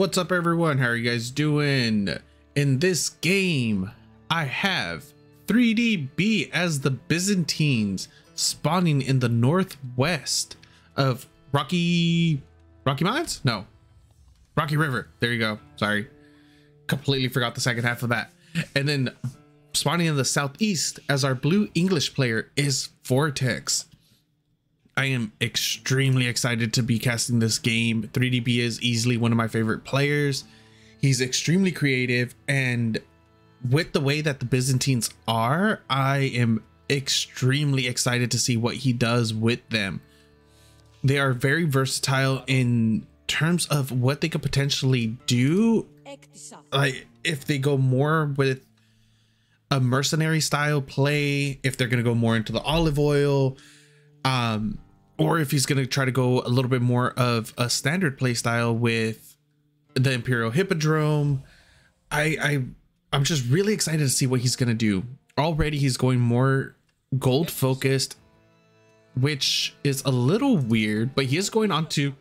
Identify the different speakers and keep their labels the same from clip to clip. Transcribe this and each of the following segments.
Speaker 1: What's up everyone? How are you guys doing? In this game, I have 3DBee as the Byzantines spawning in the northwest of Rocky Rocky Mountains? No. Rocky River. There you go. Sorry. Completely forgot the second half of that. And then spawning in the southeast as our blue English player is VortiX. I am extremely excited to be casting this game. 3DBee is easily one of my favorite players. He's extremely creative and with the way that the Byzantines are, I am extremely excited to see what he does with them. They are very versatile in terms of what they could potentially do. Like if they go more with a mercenary style play, if they're going to go more into the olive oil, um, or if he's going to try to go a little bit more of a standard playstyle with the Imperial Hippodrome. I, I, I'm just really excited to see what he's going to do. Already he's going more gold focused, which is a little weird, but he is going on to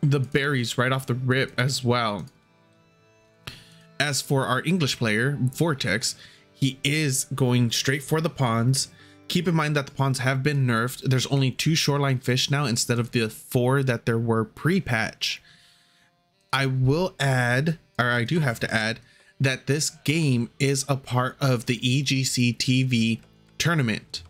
Speaker 1: the berries right off the rip as well. As for our English player, VortiX, he is going straight for the ponds Keep in mind that the ponds have been nerfed. There's only two shoreline fish now instead of the four that there were pre-patch. I will add, or I do have to add, that this game is a part of the EGC TV tournament.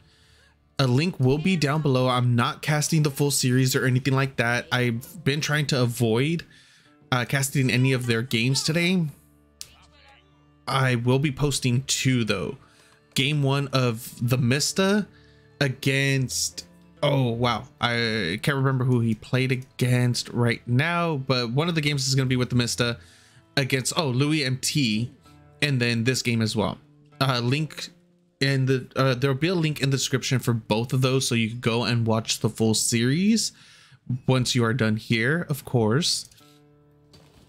Speaker 1: A link will be down below. I'm not casting the full series or anything like that. I've been trying to avoid uh, casting any of their games today. I will be posting two though game one of the Mista against oh wow. I can't remember who he played against right now but one of the games is going to be with the mista against oh louis mt and then this game as well. Uh link in the uh, there'll be a link in the description for both of those so you can go and watch the full series once you are done here of course.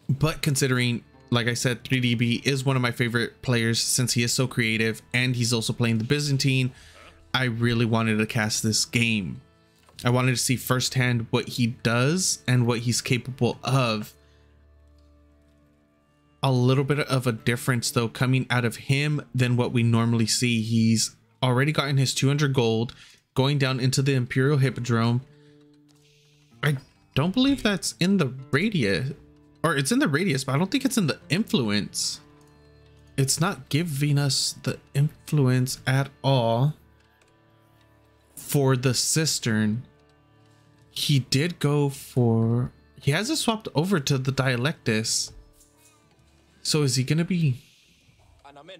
Speaker 1: But considering like I said, 3DBee is one of my favorite players since he is so creative and he's also playing the Byzantine. I really wanted to cast this game. I wanted to see firsthand what he does and what he's capable of. A little bit of a difference though coming out of him than what we normally see. He's already gotten his 200 gold, going down into the Imperial Hippodrome. I don't believe that's in the radius or it's in the radius, but I don't think it's in the influence. It's not giving us the influence at all for the cistern. He did go for, he has it swapped over to the dialectus. So is he going to be,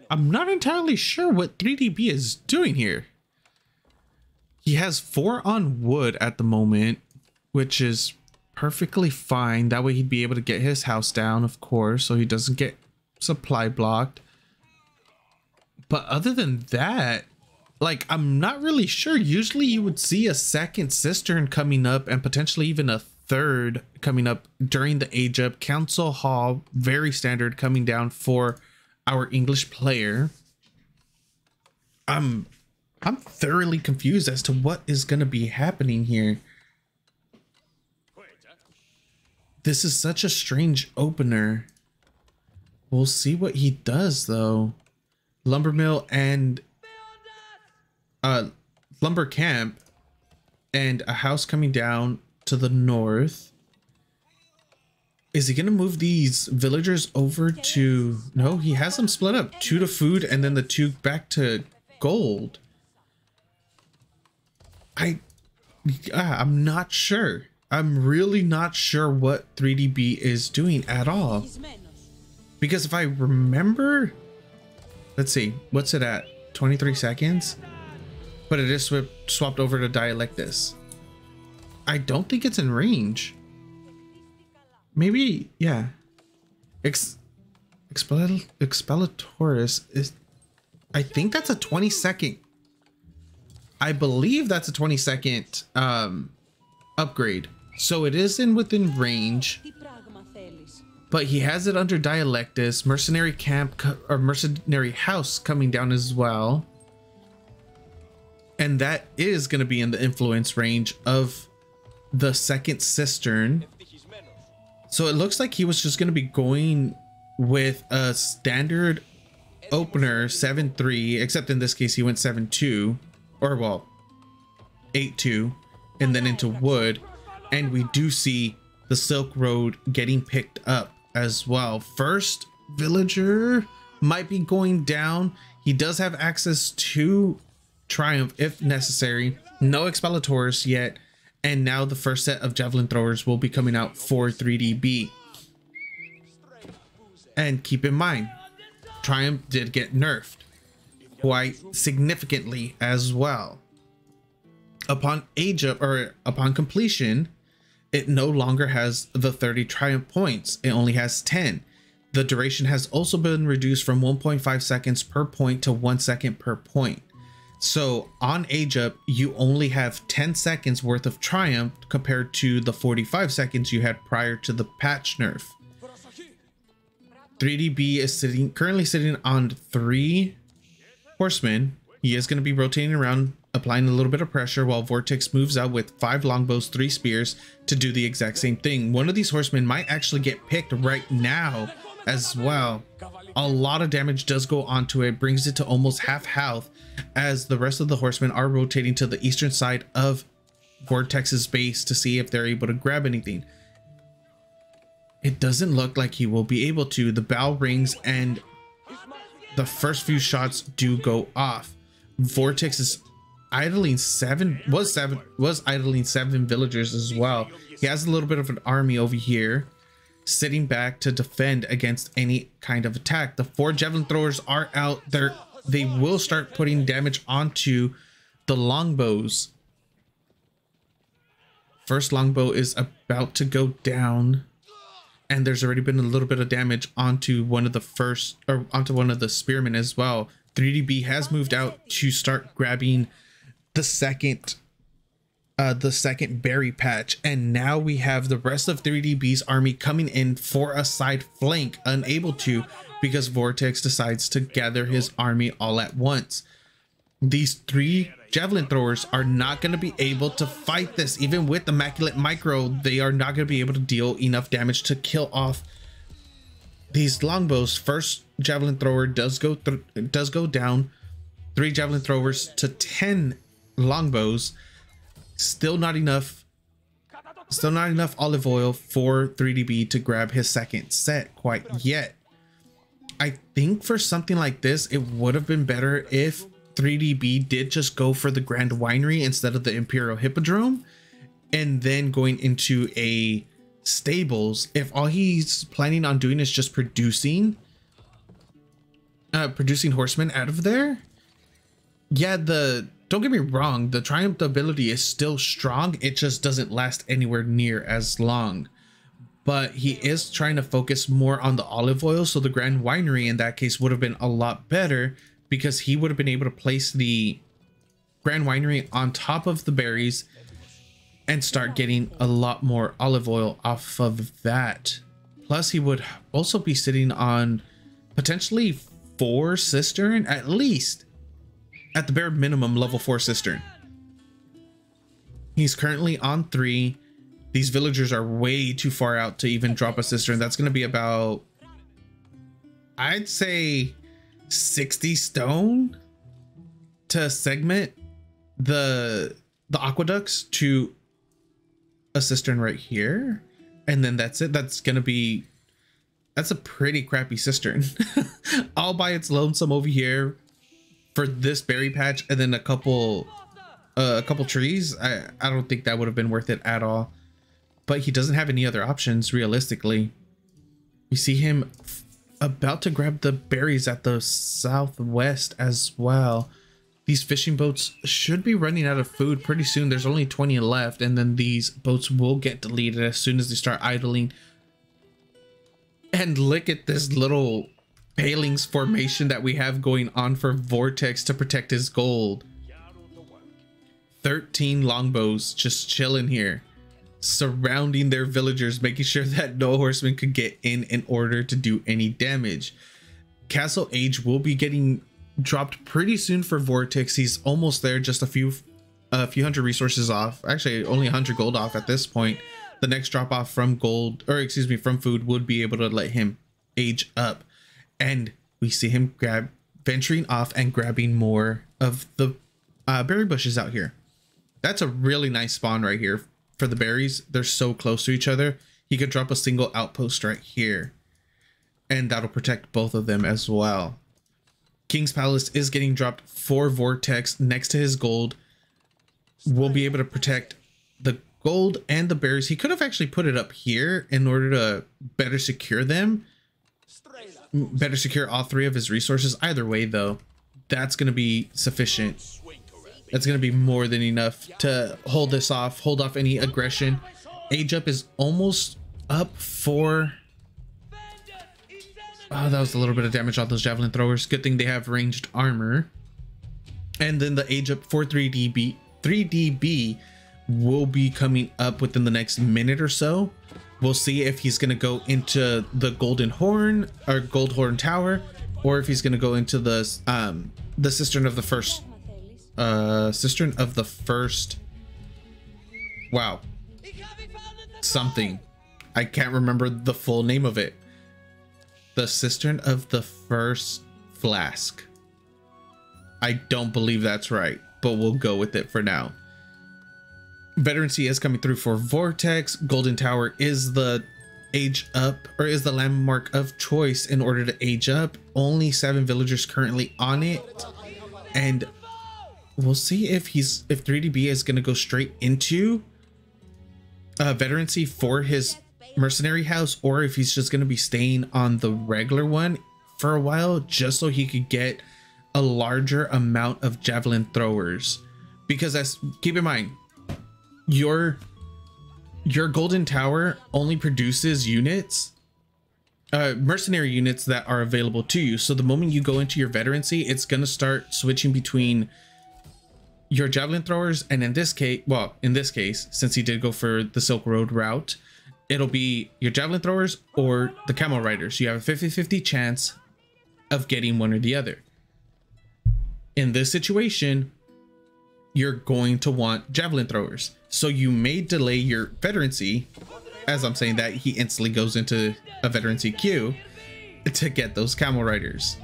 Speaker 1: I'm not entirely sure what 3DBee is doing here. He has four on wood at the moment, which is perfectly fine. That way he'd be able to get his house down, of course, so he doesn't get supply blocked. But other than that, like, I'm not really sure. Usually you would see a second cistern coming up and potentially even a third coming up during the age up. Council Hall, very standard coming down for our English player. I'm I'm thoroughly confused as to what is going to be happening here. This is such a strange opener. We'll see what he does though. Lumber mill and uh lumber camp and a house coming down to the north. Is he gonna move these villagers over to no he has them split up two to food and then the two back to gold. I I'm not sure. I'm really not sure what 3DBee is doing at all. Because if I remember, let's see, what's it at? 23 seconds? But it is sw swapped over to Dialectus. I don't think it's in range. Maybe, yeah. Ex Expel Expellitoris is, I think that's a 20 second. I believe that's a 20 second um, upgrade. So it is in within range. But he has it under Dialectus, Mercenary Camp or Mercenary House coming down as well. And that is going to be in the influence range of the second cistern. So it looks like he was just going to be going with a standard opener 7-3, except in this case he went 7-2, or well, 8-2, and then into wood. And we do see the Silk Road getting picked up as well. First villager might be going down. He does have access to Triumph if necessary. No Expellators yet. And now the first set of Javelin Throwers will be coming out for 3DBee. And keep in mind, Triumph did get nerfed quite significantly as well. Upon age or upon completion, it no longer has the 30 Triumph points. It only has 10. The duration has also been reduced from 1.5 seconds per point to 1 second per point. So on age up, you only have 10 seconds worth of triumph compared to the 45 seconds you had prior to the patch nerf. 3DBee is sitting currently sitting on three horsemen. He is going to be rotating around, applying a little bit of pressure while VortiX moves out with five longbows, three spears to do the exact same thing. One of these horsemen might actually get picked right now as well. A lot of damage does go onto it, brings it to almost half health as the rest of the horsemen are rotating to the eastern side of VortiX's base to see if they're able to grab anything. It doesn't look like he will be able to. The bell rings and the first few shots do go off. VortiX is idling seven was seven was idling seven villagers as well. He has a little bit of an army over here sitting back to defend against any kind of attack. The four javelin throwers are out there. They will start putting damage onto the longbows. First longbow is about to go down and there's already been a little bit of damage onto one of the first or onto one of the spearmen as well. 3DBee has moved out to start grabbing the second uh, the second berry patch. And now we have the rest of 3DBee's army coming in for a side flank unable to because VortiX decides to gather his army all at once. These three javelin throwers are not going to be able to fight this. Even with immaculate micro they are not going to be able to deal enough damage to kill off these longbows. First javelin thrower does go through does go down. Three javelin throwers to 10 longbows Still not enough. Still not enough olive oil for 3DBee to grab his second set quite yet. I think for something like this, it would have been better if 3DBee did just go for the Grand Winery instead of the Imperial Hippodrome and then going into a stables. If all he's planning on doing is just producing uh, producing horsemen out of there, yeah, the don't get me wrong, the Triumph ability is still strong. It just doesn't last anywhere near as long. But he is trying to focus more on the olive oil. So the Grand Winery in that case would have been a lot better because he would have been able to place the Grand Winery on top of the berries and start getting a lot more olive oil off of that. Plus, he would also be sitting on potentially four cistern at least at the bare minimum level 4 cistern. He's currently on 3. These villagers are way too far out to even drop a cistern. That's going to be about, I'd say 60 stone to segment the the aqueducts to a cistern right here. And then that's it. That's to be that's a pretty crappy cistern all by its lonesome over here for this berry patch and then a couple uh, a couple trees i i don't think that would have been worth it at all. But he doesn't have any other options realistically. You see him about to grab the berries at the southwest as well. These fishing boats should be running out of food pretty soon. There's only 20 left and then these boats will get deleted as soon as they start idling. And look at this little palings formation that we have going on for VortiX to protect his gold. 13 longbows just chilling here, surrounding their villagers, making sure that no horseman could get in in order to do any damage. Castle Age will be getting dropped pretty soon for VortiX. He's almost there, just a few a few hundred resources off. Actually, only 100 gold off at this point. the next drop off from gold, or excuse me, from food would be able to let him age up. And we see him grab venturing off and grabbing more of the uh, berry bushes out here. That's a really nice spawn right here for the berries. They're so close to each other. He could drop a single outpost right here. And that'll protect both of them as well. King's Palace is getting dropped for VortiX next to his gold. We'll be able to protect the gold and the berries. He could have actually put it up here in order to better secure them. Better secure all three of his resources. Either way, though, that's going to be sufficient. That's going to be more than enough to hold this off, hold off any aggression. Age up is almost up for... Oh, that was a little bit of damage on those javelin throwers. Good thing they have ranged armor. And then the age up for 3DBee, 3DBee will be coming up within the next minute or so. We'll see if he's going to go into the Golden Horn or Gold Horn Tower, or if he's going to go into the um the cistern of the first uh cistern of the first. Wow, something. I can't remember the full name of it. The cistern of the first flask. I don't believe that's right, but we'll go with it for now. Veterancy is coming through for VortiX. Golden Tower is the age up or is the landmark of choice in order to age up. Only seven villagers currently on it. And we'll see if he's if 3DBee is to go straight into uh, veterancy for his mercenary house or if he's just to be staying on the regular one for a while just so he could get a larger amount of javelin throwers because as keep in mind your your golden tower only produces units uh mercenary units that are available to you. So the moment you go into your veterancy it's going to start switching between your javelin throwers and in this case well in this case since he did go for the silk road route it'll be your javelin throwers or the camel riders. You have a 50 50 chance of getting one or the other. In this situation you're going to want javelin throwers so you may delay your veterancy. As I'm saying that, he instantly goes into a veterancy queue to get those camel riders.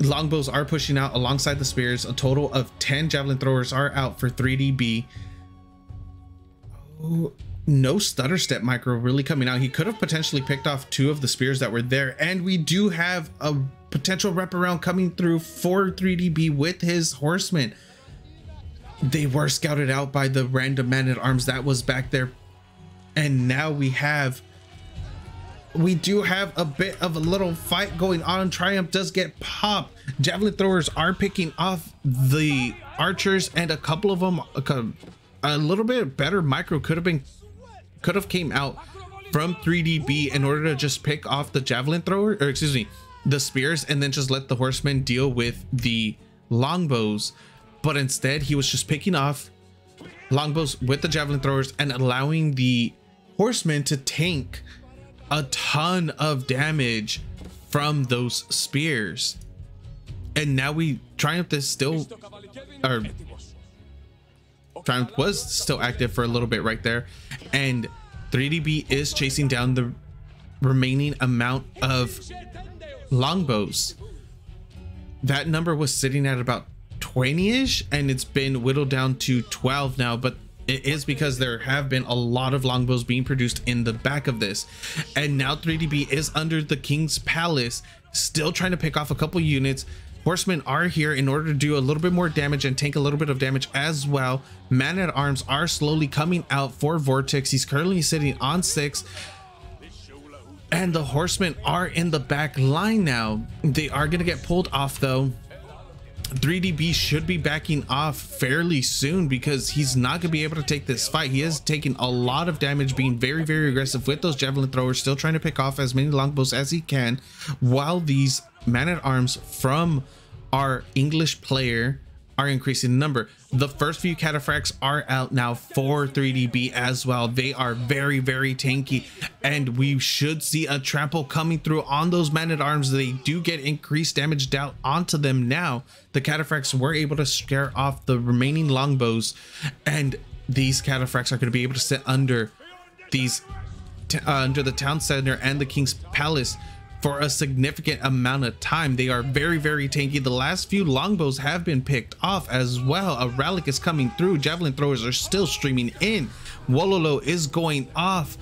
Speaker 1: Longbows are pushing out alongside the spears. A total of 10 javelin throwers are out for 3DB. Oh, no stutter step micro really coming out. He could have potentially picked off two of the spears that were there. And we do have a potential wraparound coming through for 3DBee with his horsemen they were scouted out by the random man at arms that was back there. And now we have we do have a bit of a little fight going on. Triumph does get popped. Javelin throwers are picking off the archers and a couple of them a, little bit better micro could have been could have came out from 3DBee in order to just pick off the javelin thrower or excuse me the spears and then just let the horsemen deal with the longbows but instead he was just picking off longbows with the javelin throwers and allowing the horsemen to tank a ton of damage from those spears. And now we triumph is still or triumph was still active for a little bit right there. And 3DBee is chasing down the remaining amount of longbows. That number was sitting at about 20-ish and it's been whittled down to 12 now but it is because there have been a lot of longbows being produced in the back of this. And now 3DBee is under the king's palace still trying to pick off a couple units. Horsemen are here in order to do a little bit more damage and take a little bit of damage as well. Man at arms are slowly coming out for VortiX. He's currently sitting on six. And the horsemen are in the back line now. They are going to get pulled off though 3DBee should be backing off fairly soon because he's not going to be able to take this fight. He is taking a lot of damage, being very, very aggressive with those javelin throwers, still trying to pick off as many longbows as he can, while these man-at-arms from our English player are increasing in number. The first few cataphracts are out now for 3DBee as well. They are very, very tanky, and we should see a trample coming through on those man-at-arms. They do get increased damage dealt onto them now. The cataphracts were able to scare off the remaining longbows, and these cataphracts are going to be able to sit under these uh, under the town center and the king's palace for a significant amount of time. They are very, very tanky. The last few longbows have been picked off as well. A relic is coming through. Javelin throwers are still streaming in. Wololo is going off.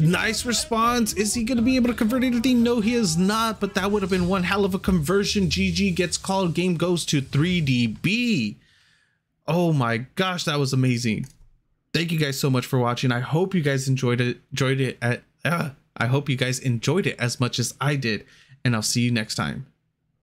Speaker 1: Nice response. Is he going to be able to convert anything? No, he is not, but that would have been one hell of a conversion. GG gets called. Game goes to 3DB. Oh my gosh, that was amazing. Thank you guys so much for watching. I hope you guys enjoyed it. Enjoyed it at uh, I hope you guys enjoyed it as much as I did, and I'll see you next time.